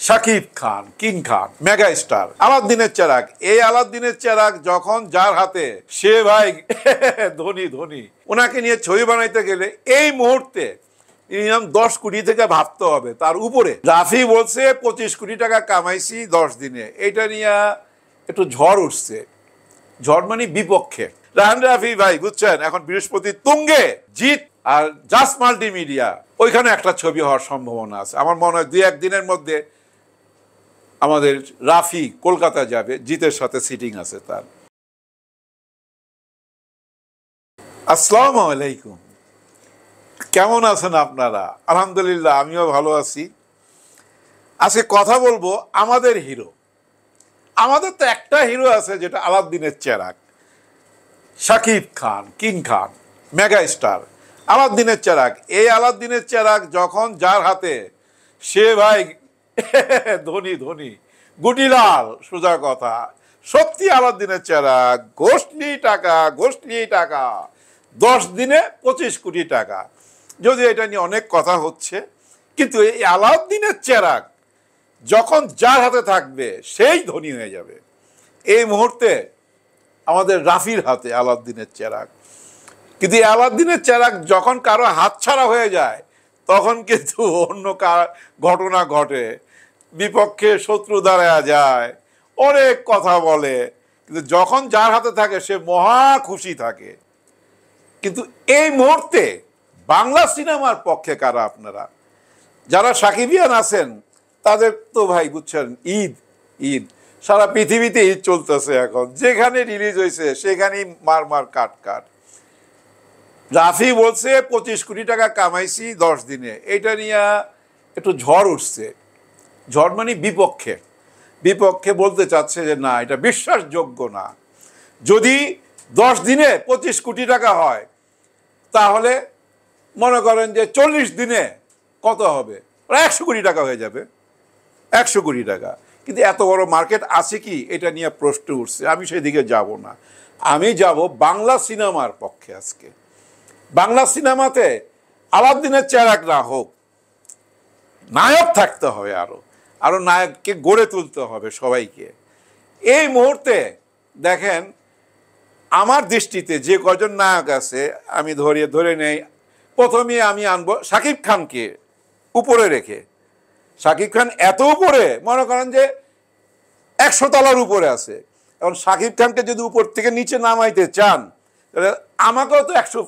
Shakib Khan, king Khan, mega star আলাদ্দিনের চেরাগ। এই আলাদ্দিনের চেরাগ যখন যার হাতে, সে ভাই ধনী ধনী। ওনাকে নিয়ে ছবি বানাইতে গেলে এই মুহূর্তে মিনিমাম দশ কোটি থেকে ভাবতে হবে, তার উপরে। রাফি বলছে, পঁচিশ কোটি টাকা কামাইছি দশ দিনে। এটা নিয়ে একটু ঝড় উঠছে। ঝড় মানে বিপক্ষে। রাহান রাফি, ভাই, বুঝছেন? এখন বৃহস্পতি তুঙ্গে জিত আর জাস্ট মাল্টিমিডিয়া। ওইখানে একটা ছবি হওয়ার সম্ভাবনা আছে। আমার মনে হয় দুই একদিনের মধ্যে আমাদের রাফি কলকাতা যাবে, জিতের সাথে সিটিং আছে তার। আসসালাম আলাইকুম কেমন আছেন আপনারা? আলহামদুলিল্লাহ, আমিও ভালো আছি। আজকে কথা বলব আমাদের হিরো আমাদের তো একটা হিরো আছে যেটা আলাদ্দিনের চেরাক Shakib Khan, king Khan mega star আলাদ্দিনের চেরাক এই আলাদ্দিনের চেরাক যখন যার হাতে সে ভাই ধনী ধনী। গুটিলাল, সোজা কথা। সত্যি আলাদ্দিনের চেরাক গোষ্ঠী টাকা গোষ্ঠী টাকা। দশ দিনে পঁচিশ কোটি টাকা। যদি এটা নিয়ে অনেক কথা হচ্ছে, কিন্তু এই আলাউদ্দিনের চেরাক যখন যার হাতে থাকবে, সেই ধনী হয়ে যাবে। এই মুহূর্তে আমাদের রাফির হাতে আলাউদ্দিনের চেরাক কিন্তু এই আলাউদ্দিনের চেরাক যখন কারও হাতছাড়া হয়ে যায়, তখন কিন্তু অন্য কার ঘটনা ঘটে। বিপক্ষে শত্রু দাঁড়ায় যায়। অনেক কথা বলে, কিন্তু যখন যার হাতে থাকে, সে মহা খুশি থাকে। কিন্তু এই মুহূর্তে বাংলা সিনেমার পক্ষে কারা আপনারা? যারা সাকিবিয়ান আছেন, তাদের তো ভাই বুঝছেন, ঈদ ঈদ। সারা পৃথিবীতে ঈদ চলতেছে এখন। যেখানে রিলিজ হয়েছে, সেখানেই মার মার কাট কাট। রাফি বলছে, পঁচিশ কোটি টাকা কামাইছি দশ দিনে। এটা নিয়ে একটু ঝড় উঠছে। ঝড় মানে বিপক্ষে বিপক্ষে বলতে চাচ্ছে যে না, এটা বিশ্বাসযোগ্য না। যদি দশ দিনে পঁচিশ কোটি টাকা হয়, তাহলে মনে করেন যে চল্লিশ দিনে কত হবে? একশো কোটি টাকা হয়ে যাবে। একশো কোটি টাকা। কিন্তু এত বড় মার্কেট আছে কি? এটা নিয়ে প্রশ্ন উঠছে। আমি সেদিকে যাব না। আমি যাব বাংলা সিনেমার পক্ষে আজকে। বাংলা সিনেমাতে আলাদ্দিনের চেরাক না হোক, নায়ক থাকতে হবে আরও। আরও নায়ককে গড়ে তুলতে হবে সবাইকে। এই মুহূর্তে দেখেন, আমার দৃষ্টিতে যে কজন নায়ক আছে, আমি ধরে ধরে নেই। প্রথমে আমি আনব শাকিব খানকে উপরে রেখে। শাকিব খান এত উপরে, মনে করেন যে একশো তলার উপরে আছে। এখন শাকিব খানকে যদি উপর থেকে নিচে নামাইতে চান, তাহলে আমাকেও তো একশো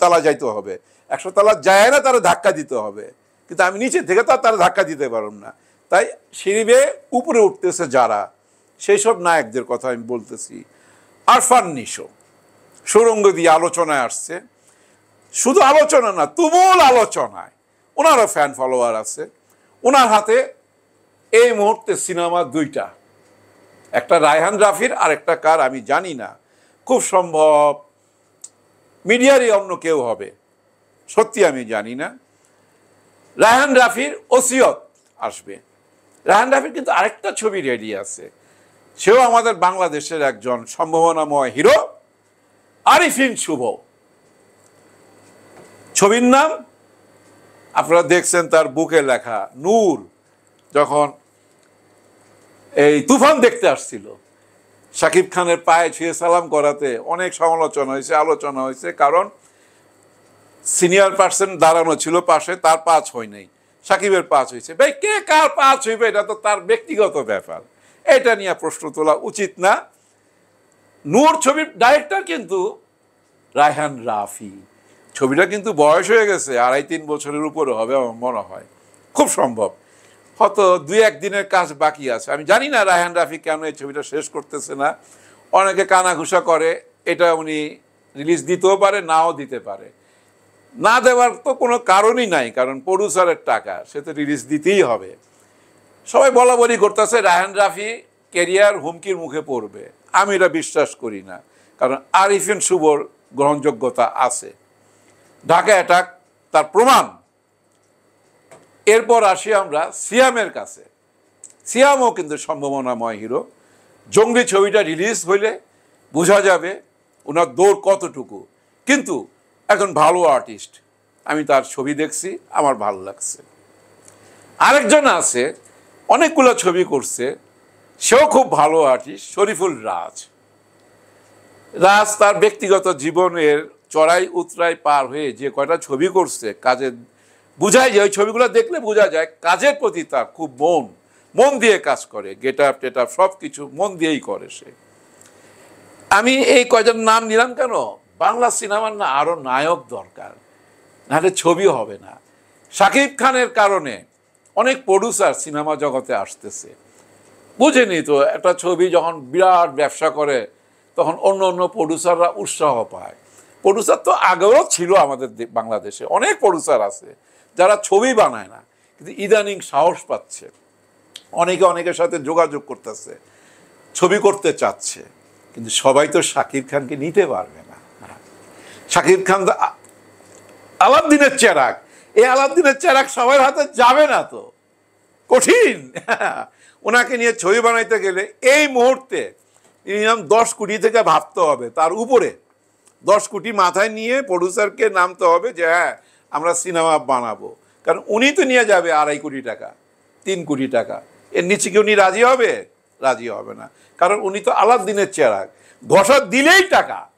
তলা যাইতে হবে। একশো তলা যায় না, তারা ধাক্কা দিতে হবে। কিন্তু আমি নিচে থেকে তো আর তারা ধাক্কা দিতে পারব না। তাই সিঁড়ি উপরে উঠতেছে যারা সেই সব নায়কদের কথা আমি বলতেছি। আরফান নিশো, সুরঙ্গ দিয়ে আলোচনায় আসছে। শুধু আলোচনা না, তুমুল আলোচনায়। ওনারও ফ্যান ফলোয়ার আছে। ওনার হাতে এই মুহূর্তে সিনেমা দুইটা। একটা রায়হান রাফির আর একটা কার আমি জানি না। খুব সম্ভব মিডিয়ারই অন্য কেউ হবে। সত্যি আমি জানি না। রায়হান রাফির ওসিয়ত আসবে। রায়হান রাফির কিন্তু আরেকটা ছবি রেডি আছে। সেও আমাদের বাংলাদেশের একজন সম্ভাবনাময় হিরো আরিফিন শুভ। ছবির নাম, আপনারা দেখছেন তার বুকে লেখা নূর, যখন এই তুফান দেখতে আসছিল। শাকিব খানের পায়ে ছুঁয়ে সালাম করাতে অনেক সমালোচনা হয়েছে, আলোচনা হয়েছে, কারণ সিনিয়র পার্সন দাঁড়ানো ছিল পাশে, তার পাঁচ হয় নাই। সাকিবের পাঁচ হয়েছে। ভাই, কে কার পাঁচ হইবে এটা তো তার ব্যক্তিগত ব্যাপার। এটা নিয়ে প্রশ্ন তোলা উচিত না। নূর ছবির ডাইরেক্টর কিন্তু রায়হান রাফি। ছবিটা কিন্তু বয়স হয়ে গেছে, আড়াই তিন বছরের উপরে হবে আমার মনে হয়। খুব সম্ভব। হয়তো দুই একদিনের কাজ বাকি আছে। আমি জানি না রায়হান রাফি কেন এই ছবিটা শেষ করতেছে না। অনেকে কানাঘুষা করে এটা উনি রিলিজ দিতেও পারে, নাও দিতে পারে। না দেওয়ার তো কোনো কারণই নাই, কারণ প্রডিউসারের টাকা, সে তো রিলিজ দিতেই হবে। সবাই বলা বলি করতেছে, রায়হান রাফি কেরিয়ার হুমকির মুখে পড়বে। আমি এটা বিশ্বাস করি না, কারণ আরিফিন শুভর গ্রহণযোগ্যতা আছে। ঢাকা অ্যাটাক তার প্রমাণ। এরপর আসি আমরা সিয়ামের কাছে। সিয়ামও কিন্তু সম্ভাবনাময় হিরো। জঙ্গলি ছবিটা রিলিজ হইলে বোঝা যাবে ওনার দৌড় কতটুকু। কিন্তু একজন ভালো আর্টিস্ট আমি তার ছবি দেখছি, আমার ভালো লাগছে। আরেকজন আছে, অনেকগুলো ছবি করছে, সেও খুব ভালো আর্টিস্ট শরীফুল রাজ। রাজ তার ব্যক্তিগত জীবনের চড়াই উতরাই পার হয়ে যে কয়টা ছবি করছে কাজের বোঝায় যায়, ওই ছবিগুলো দেখলে বোঝা যায়, কাজের প্রতি তার খুব মন মন দিয়ে কাজ করে গেট আপ টেট আপ সব কিছু মন দিয়েই করে সে। আমি এই কয়জন নাম নিলাম কেন? বাংলা সিনেমার না আরও নায়ক দরকার, নাহলে ছবি হবে না। শাকিব খানের কারণে অনেক প্রডিউসার সিনেমা জগতে আসতেছে। বুঝেনি তো, একটা ছবি যখন বিরাট ব্যবসা করে, তখন অন্য অন্য প্রডিউসাররা উৎসাহ পায়। প্রডিউসার তো আগেও ছিল আমাদের বাংলাদেশে, অনেক প্রডিউসার আছে, যারা ছবি বানায় না, কিন্তু ইদানিং সাহস পাচ্ছে। অনেকে অনেকের সাথে যোগাযোগ করতেছে, ছবি করতে চাচ্ছে, কিন্তু সবাই তো শাকিব খানকে নিতে পারবে না। শাকিব খান তো আ- আলাউদ্দিনের চেরাক এই আলাউদ্দিনের চেরাক সবার হাতে যাবে না তো। কঠিন। ওনাকে নিয়ে ছবি বানাইতে গেলে এই মুহূর্তে মিনিমাম দশ কোটি থেকে ভাবতে হবে, তার উপরে। দশ কোটি মাথায় নিয়ে প্রডিউসারকে নামতে হবে যে হ্যাঁ আমরা সিনেমা বানাবো। কারণ উনি তো নিয়ে যাবে আড়াই কোটি টাকা, তিন কোটি টাকা। এর নিচে কি উনি রাজি হবে? রাজি হবে না। কারণ উনি তো আলাদিনের চেরাক ঘষা দিলেই টাকা।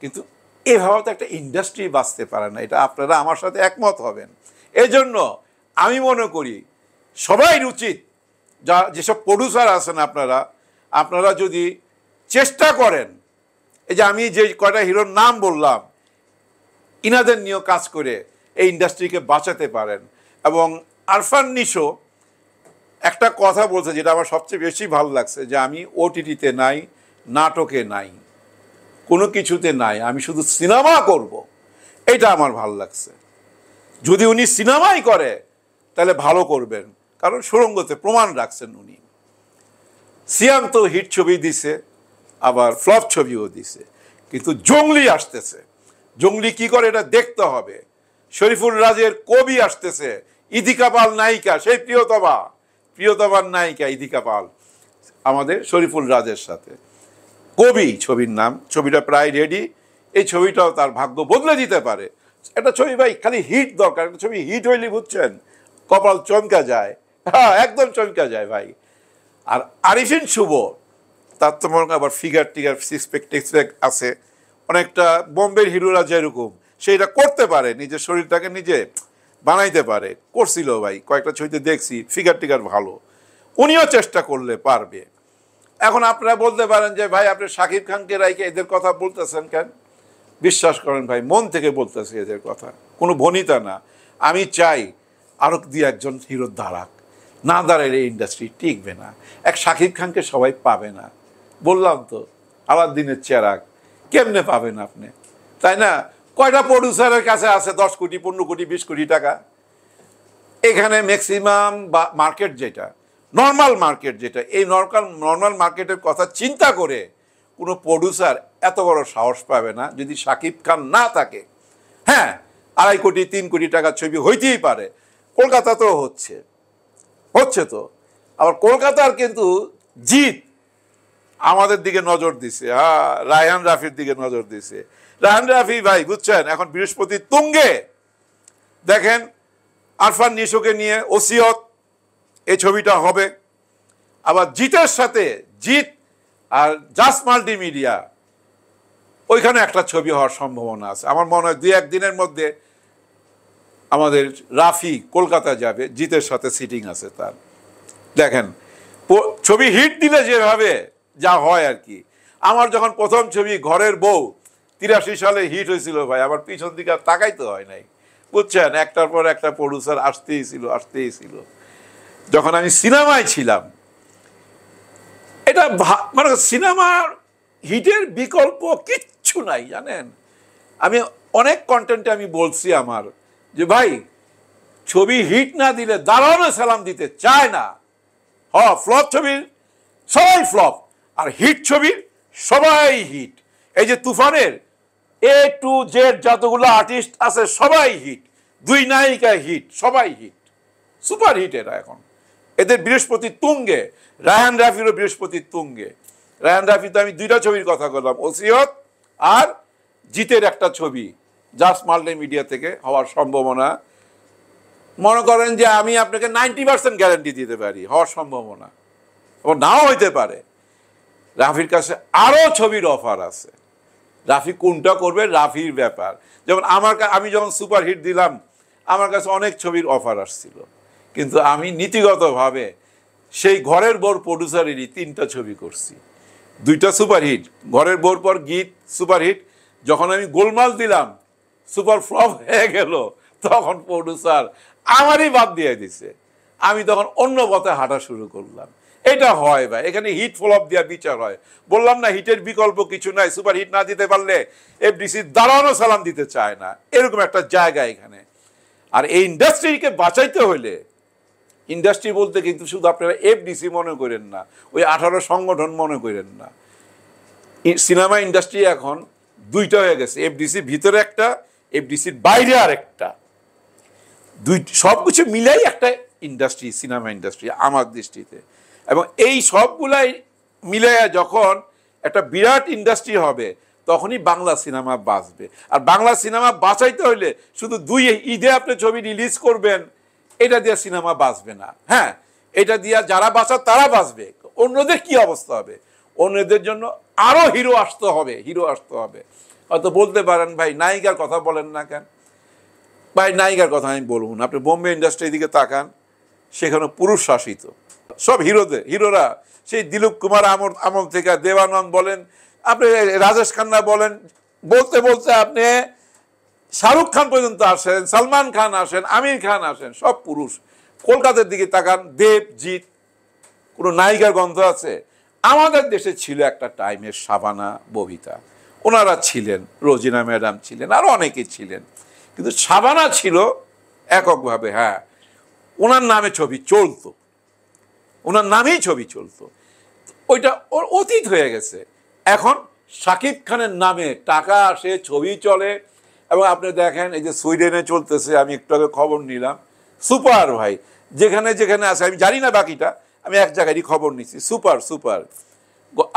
কিন্তু এভাবে তো একটা ইন্ডাস্ট্রি বাঁচতে পারে না, এটা আপনারা আমার সাথে একমত হবেন। এজন্য আমি মনে করি সবাই উচিত, যা, যেসব প্রডিউসার আছেন আপনারা আপনারা যদি চেষ্টা করেন, এই যে আমি যে কয়টা হিরোর নাম বললাম, ইনাদের নিয়েও কাজ করে এই ইন্ডাস্ট্রিকে বাঁচাতে পারেন। এবং আরফান নিশো একটা কথা বলছে, যেটা আমার সবচেয়ে বেশি ভালো লাগছে, যে আমি ওটিটিতে নাই, নাটকে নাই। কোনো কিছুতে নাই, আমি শুধু সিনেমা করব। এটা আমার ভালো লাগছে। যদি উনি সিনেমাই করে, তাহলে ভালো করবেন। কারণ সুরঙ্গতে প্রমাণ রাখছেন উনি। সিয়াম তো হিট ছবি দিছে, আবার ফ্লপ ছবিও দিছে। কিন্তু জঙ্গলি আসতেছে। জঙ্গলি কি করে এটা দেখতে হবে? শরীফুল রাজের কবি আসতেছে, ইদিকা পাল নায়িকা, সেই প্রিয়তমা। প্রিয়তমার নায়িকা ইদিকা পাল, আমাদের শরীফুল রাজের সাথে। কবি ছবির নাম, ছবিটা প্রায় রেডি এই ছবিটাও তার ভাগ্য বদলে দিতে পারে। একটা ছবি ভাই, খালি হিট দরকার, একটা ছবি হিট হইলে বুঝছেন, কপাল চমকা যায়। হ্যাঁ একদম চমকা যায় ভাই। আর আরিফিন শুভ, তার তো মনে আবার ফিগার টিগার সিক্স প্যাক টিক্স প্যাক আছে। অনেকটা বোম্বের হিরোরা যেরকম, সেইটা করতে পারে, নিজের শরীরটাকে নিজে বানাইতে পারে। করছিল ভাই, কয়েকটা ছবিতে দেখছি ফিগার টিগার ভালো। উনিও চেষ্টা করলে পারবে। এখন আপনারা বলতে পারেন যে, ভাই, আপনি শাকিব খানকে রাইকে এদের কথা বলতেছেন কেন? বিশ্বাস করেন ভাই, মন থেকে বলতেছি এদের কথা। কোনো ভনিতা না। আমি চাই আরও দিয়ে একজন হিরো দাঁড়াক। না দাঁড়ালে এই ইন্ডাস্ট্রি টিকবে না। এক শাকিব খানকে সবাই পাবে না। বললাম তো, আলাদিনের চেরাক কেমনে পাবেন আপনি? তাই না? কয়টা প্রডিউসারের কাছে আছে? দশ কোটি, পনেরো কোটি, বিশ কোটি টাকা? এখানে ম্যাক্সিমাম বা মার্কেট যেটা নর্মাল মার্কেট যেটা, এই নর্মাল নর্মাল মার্কেটের কথা চিন্তা করে কোনো প্রডিউসার এত বড় সাহস পাবে না যদি শাকিব খান না থাকে। হ্যাঁ আড়াই কোটি, তিন কোটি টাকার ছবি হইতেই পারে। কলকাতাতেও হচ্ছে হচ্ছে তো। আবার কলকাতার কিন্তু জিত আমাদের দিকে নজর দিছে হ্যাঁ রায়হান রাফির দিকে নজর দিছে। রায়হান রাফি ভাই, বুঝছেন, এখন বৃহস্পতি তুঙ্গে। দেখেন, আরফান নিশোকে নিয়ে ওসিয়ত এই ছবিটা হবে। আবার জিতের সাথে জিত আর জাস মাল্টিমিডিয়া ওইখানে একটা ছবি হওয়ার সম্ভাবনা আছে। আমার মনে হয় দুই একদিনের মধ্যে আমাদের রাফি কলকাতা যাবে, জিতের সাথে সিটিং আছে তার। দেখেন ছবি হিট দিলে যেভাবে যা হয় আর কি। আমার যখন প্রথম ছবি ঘরের বউ, তিরাশি সালে হিট হয়েছিল ভাই, আমার পিছন দিকে আর তাকাইতে হয় নাই। বুঝছেন? একটার পর একটা প্রডিউসার আসতেই ছিল আসতেই ছিল। যখন আমি সিনেমায় ছিলাম, এটা মানে সিনেমার হিটের বিকল্প কিচ্ছু নাই, জানেন? আমি অনেক কন্টেন্টে আমি বলছি আমার, যে ভাই, ছবি হিট না দিলে দাঁড়ানো সালাম দিতে চায় না। হ, ফ্লপ ছবির সবাই ফ্লপ, আর হিট ছবির সবাই হিট। এই যে তুফানের এ টু জেড যতগুলো আর্টিস্ট আছে, সবাই হিট। দুই নায়িকা হিট, সবাই হিট। সুপার হিট এরা এখন। এদের বৃহস্পতি তুঙ্গে, রায়ান রাফিরও বৃহস্পতি তুঙ্গে। রায়ান রাফি তো আমি দুইটা ছবির কথা বললাম, ওসিয়ত আর জিতের একটা ছবি জাস্ট মাল্টি মিডিয়া থেকে হওয়ার সম্ভাবনা। মনে করেন যে আমি আপনাকে নাইনটি পার্সেন্ট গ্যারান্টি দিতে পারি, হওয়ার সম্ভাবনা। এবং নাও হইতে পারে। রাফির কাছে আরও ছবির অফার আছে। রাফি কোনটা করবে, রাফির ব্যাপার। যেমন আমার আমি যখন সুপার হিট দিলাম, আমার কাছে অনেক ছবির অফার আসছিল। কিন্তু আমি নীতিগতভাবে সেই ঘরের বোর প্রডিউসারেরই তিনটা ছবি করছি। দুইটা সুপারহিট ঘরের বোর পর গীত সুপারহিট যখন আমি গোলমাল দিলাম সুপার ফ্লপ হয়ে গেল, তখন প্রডিউসার আমারই বাদ দিয়ে দিছে। আমি তখন অন্য পথে হাঁটা শুরু করলাম। এটা হয় ভাই, এখানে হিট ফ্লপ দেওয়া বিচার হয়। বললাম না, হিটের বিকল্প কিছু নাই সুপার হিট না দিতে পারলে এফডিসি দাঁড়ানো সালাম দিতে চায় না। এরকম একটা জায়গা এখানে। আর এই ইন্ডাস্ট্রিকে বাঁচাইতে হলে ইন্ডাস্ট্রি বলতে কিন্তু শুধু আপনারা এফডিসি মনে করেন না, ওই আঠারো সংগঠন মনে করেন না। সিনেমা ইন্ডাস্ট্রি এখন দুইটা হয়ে গেছে এফডিসির ভিতরে একটা এফডিসির বাইরে আর একটা দুই সব কিছু মিলাই একটা ইন্ডাস্ট্রি, সিনেমা ইন্ডাস্ট্রি আমার দৃষ্টিতে। এবং এই সবগুলাই মিলে যখন একটা বিরাট ইন্ডাস্ট্রি হবে, তখনই বাংলা সিনেমা বাঁচবে। আর বাংলা সিনেমা বাঁচাইতে হইলে শুধু দুই ঈদে আপনি ছবি রিলিজ করবেন এটা দিয়ে সিনেমা বাঁচবে না। হ্যাঁ এটা দিয়ে যারা বাঁচার তারা বাঁচবে। অন্যদের কি অবস্থা হবে? অন্যদের জন্য আরও হিরো আসতে হবে হিরো আসতে হবে। হয়তো বলতে পারেন, ভাই, নায়িকার কথা বলেন না কেন? ভাই, নায়িকার কথা আমি বলব না। আপনি বোম্বে ইন্ডাস্ট্রির দিকে তাকান, সেখানে পুরুষ শাসিত। সব হিরোদের, হিরোরা, সেই দিলীপ কুমার আমল আমল থেকে দেবানন্দ বলেন, আপনি রাজেশ খান্না বলেন, বলতে বলতে আপনি শাহরুখ খান পর্যন্ত আসেন, সালমান খান আসেন, আমির খান আসেন, সব পুরুষ। কলকাতার দিকে তাকান, দেব, জিৎ, কোনো নায়িকার গন্ধ আছে? আমাদের দেশে ছিল একটা টাইমের সাবানা ববিতা। ওনারা ছিলেন, রোজিনা ম্যাডাম ছিলেন আরও অনেকে ছিলেন। কিন্তু সাবানা ছিল এককভাবে হ্যাঁ। ওনার নামে ছবি চলতো। ওনার নামেই ছবি চলতো। ওইটা ওর অতীত হয়ে গেছে। এখন শাকিব খানের নামে টাকা আসে, ছবি চলে এবং আপনি দেখেন, এই যে সুইডেনে চলতেছে, আমি একটু আগে খবর নিলাম। সুপার ভাই, যেখানে যেখানে আছে, আমি জানি না বাকিটা, আমি এক জায়গারই খবর নিচ্ছি সুপার সুপার।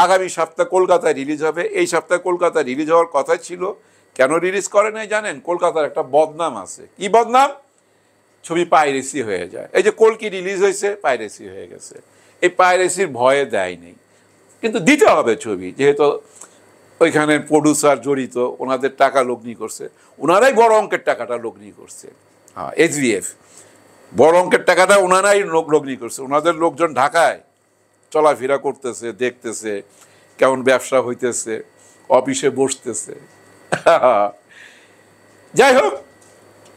আগামী সপ্তাহ কলকাতায় রিলিজ হবে। এই সপ্তাহে কলকাতায় রিলিজ হওয়ার কথা ছিল। কেন রিলিজ করে নাই জানেন? কলকাতার একটা বদনাম আছে। কি বদনাম? ছবি পাইরেসি হয়ে যায়। এই যে কলকি রিলিজ হয়েছে, পাইরেসি হয়ে গেছে। এই পাইরেসির ভয়ে দেয় নেই। কিন্তু দিতে হবে ছবি, যেহেতু ওইখানে প্রডিউসার জড়িত, ওনাদের টাকা লগ্নি করছে। ওনারাই বড় অঙ্কের টাকাটা লগ্নি করছে। হ্যাঁ এইচবিএফ বড় অঙ্কের টাকাটা ওনারাই লগ্নি করছে। ওনাদের লোকজন ঢাকায় চলাফেরা করতেছে, দেখতেছে, কেমন ব্যবসা হইতেছে, অফিসে বসতেছে। যাই হোক,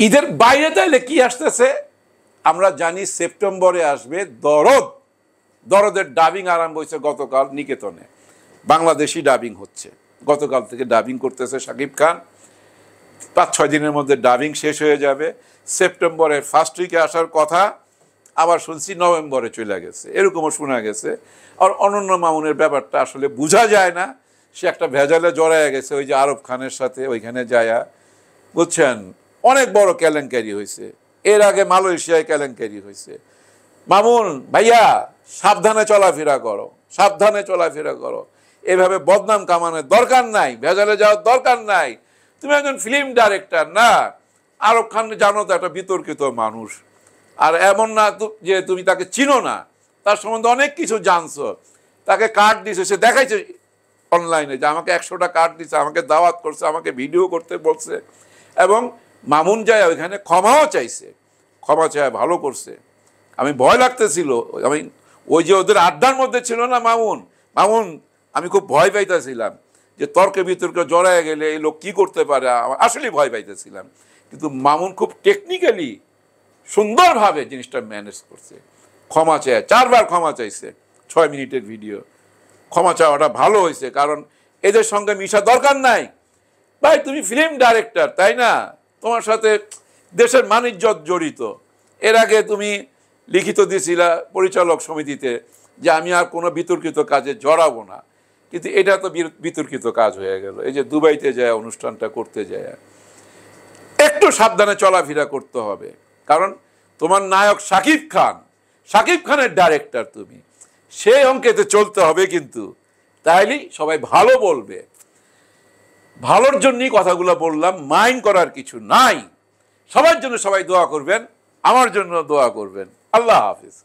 ঈদের বাইরে তাইলে কি আসতেছে? আমরা জানি সেপ্টেম্বরে আসবে দরদ। দরদের ডাবিং আরম্ভ হয়েছে গতকাল নিকেতনে। বাংলাদেশি ডাবিং হচ্ছে। গতকাল থেকে ডাবিং করতেছে শাকিব খান। পাঁচ, ছয় দিনের মধ্যে ডাবিং শেষ হয়ে যাবে। সেপ্টেম্বরের ফার্স্ট উইকে আসার কথা আবার শুনছি, নভেম্বরে চলে গেছে। এরকমও শোনা গেছে। আর অনন্য মামুনের ব্যাপারটা আসলে বোঝা যায় না। সে একটা ভেজালে জড়ায় গেছে, ওই যে আরব খানের সাথে, ওইখানে যায়া। বুঝছেন? অনেক বড় কেলেঙ্কারি হয়েছে। এর আগে মালয়েশিয়ায় কেলেঙ্কারি হয়েছে। মামুন, ভাইয়া, সাবধানে চলাফেরা করো। সাবধানে চলাফেরা করো। এভাবে বদনাম কামানোর দরকার নাই, ভেজালে যাওয়ার দরকার নাই। তুমি একজন ফিল্ম ডাইরেক্টর না? আরব খান জানো তো একটা বিতর্কিত মানুষ। আর এমন না যে তুমি তাকে চিনো না। তার সম্বন্ধে অনেক কিছু জানছো। তাকে কার্ড দিছে, সে দেখাইছে অনলাইনে যে আমাকে একশোটা কার্ড দিছে, আমাকে দাওয়াত করছে, আমাকে ভিডিও করতে বলছে। এবং মামুন যায় ওইখানে ক্ষমাও চাইছে। ক্ষমা চায় ভালো করছে। আমি ভয় লাগতেছিল। আমি ওই যে ওদের আড্ডার মধ্যে ছিল না মামুন? মামুন আমি খুব ভয় পাইতেছিলাম যে তর্কে বিতর্কে জড়ায় গেলে এই লোক কি করতে পারে? আমার আসলেই ভয় পাইতেছিলাম। কিন্তু মামুন খুব টেকনিক্যালি সুন্দরভাবে জিনিসটা ম্যানেজ করছে। ক্ষমা চায়, চারবার ক্ষমা চাইছে ছয় মিনিটের ভিডিও ক্ষমা চাওয়াটা ভালো হয়েছে কারণ এদের সঙ্গে মিশা দরকার নাই। ভাই, তুমি ফিল্ম ডাইরেক্টর তাই না? তোমার সাথে দেশের মানিজ্যত জড়িত। এর আগে তুমি লিখিত দিয়েছিলা পরিচালক সমিতিতে যে আমি আর কোনো বিতর্কিত কাজে জড়াবো না। কিন্তু এটা তো বিতর্কিত কাজ হয়ে গেল। এই যে দুবাইতে যায়, অনুষ্ঠানটা করতে যায়। একটু সাবধানে চলাফেরা করতে হবে। কারণ তোমার নায়ক শাকিব খান সাকিব খানের ডাইরেক্টর তুমি। সেই অঙ্কেতে চলতে হবে কিন্তু। তাইলেই সবাই ভালো বলবে। ভালোর জন্যই কথাগুলো বললাম, মাইন্ড করার কিছু নাই। সবার জন্য সবাই দোয়া করবেন, আমার জন্য দোয়া করবেন। আল্লাহ হাফিজ।